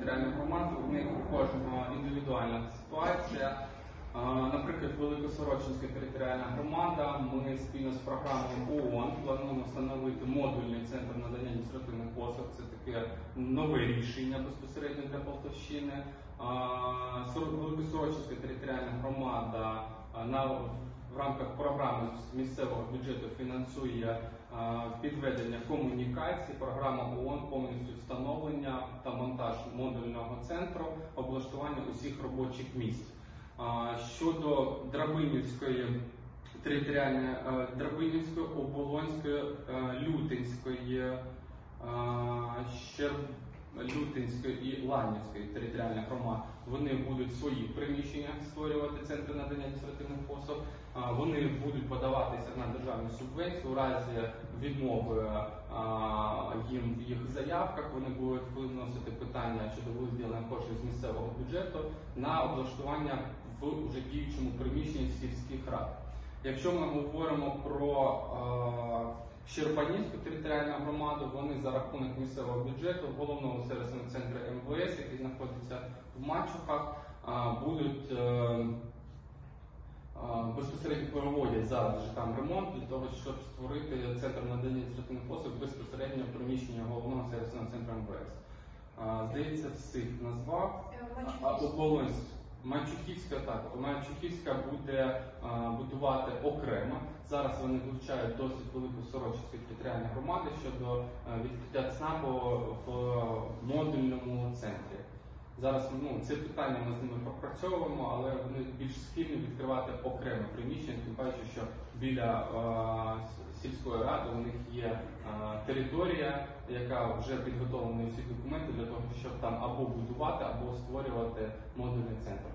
територіальних громад, у них у кожного індивідуальна ситуація. Наприклад, Великосорочинська територіальна громада. Ми спільно з програмою ООН плануємо встановити модульний центр надання адміністративних послуг. Це таке нове рішення безпосередньо для Полтавщини. Великосорочинська територіальна громада на в рамках програми з місцевого бюджету фінансує підведення комунікацій. Програма ООН повністю встановлення та монтаж модульного центру, облаштування усіх робочих місць. Щодо Драбинівської територіальної е, Драбинівської, Оболонської, е, Лютинської, е, ще Лютинської і Ланівської територіальних громад, вони будуть в своїх приміщеннях створювати центри надання адміністративних послуг. Вони будуть подаватися на державну субвенцію у разі відмови їм в їх заявках. Вони будуть виносити питання щодо виділення коштів з місцевого бюджету на облаштування в уже діючому приміщенні сільських рад. Якщо ми говоримо про Щербанівську територіальну громаду, вони за рахунок місцевого бюджету в головному сервісному центрі МВС, який знаходиться в Мачухах, е, будуть е, е, безпосередньо проводять зараз там ремонт для того, щоб створити центр надання адміністративних послуг безпосередньо в приміщенні головного сервісного центру МВС. Е, Здається, всіх назвав. А Оболонськ. Мачухівська так, Мачухівська буде а, будувати окремо. Зараз вони вивчають досить велику сорочинську територіальну громади щодо а, відкриття ЦНАПу в модульному центрі. Зараз ну, це питання ми з ними пропрацьовуємо, але вони більш схильні відкривати окреме приміщення, тим паче, що біля а, сільської ради у них є а, територія, яка вже підготовлена всі документи для того, щоб там або будувати, створювати модульний центр.